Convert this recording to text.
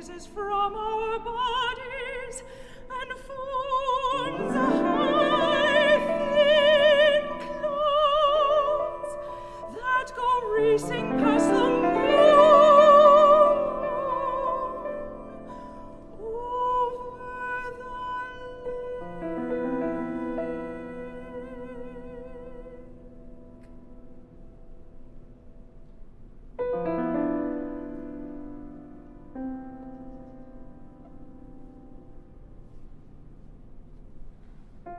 rises from our bodies and forms a high thin clouds that go racing